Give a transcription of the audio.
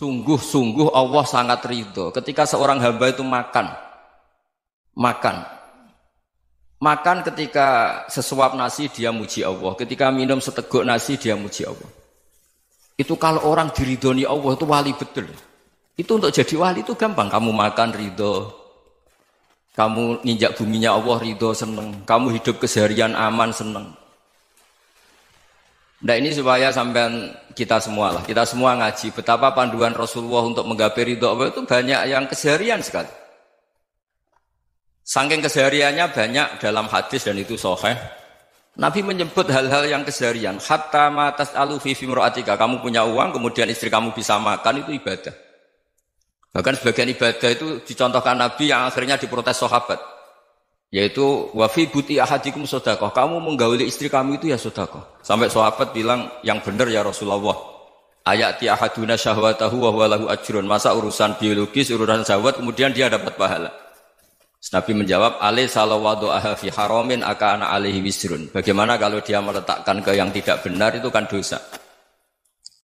Sungguh-sungguh Allah sangat ridho ketika seorang hamba itu makan. Makan. Makan ketika sesuap nasi dia muji Allah. Ketika minum seteguk nasi dia muji Allah. Itu kalau orang diridhoni Allah itu wali betul. Itu untuk jadi wali itu gampang. Kamu makan ridho. Kamu nginjak buminya Allah ridho seneng. Kamu hidup keseharian aman seneng. Nah ini supaya sampai kita semua lah, kita semua ngaji betapa panduan Rasulullah untuk menggapai ridho Allah itu banyak yang keseharian sekali. Saking kesehariannya banyak dalam hadis dan itu soheh. Nabi menyebut hal-hal yang keseharian. Hatta matas alu fi Kamu punya uang, kemudian istri kamu bisa makan, itu ibadah. Bahkan sebagian ibadah itu dicontohkan Nabi yang akhirnya diprotes sahabat. Yaitu wafi buti ahadikum sodakoh. Kamu menggauli istri kamu itu ya sodakoh. Sampai sahabat bilang yang benar ya Rasulullah. Ayati ahaduna syahwatahu wa huwa lahu ajrun. Masa urusan biologis, urusan syahwat kemudian dia dapat pahala. Nabi menjawab, alih salawadu aha fi haramin aka ana alihi wisrun. Bagaimana kalau dia meletakkan ke yang tidak benar itu kan dosa.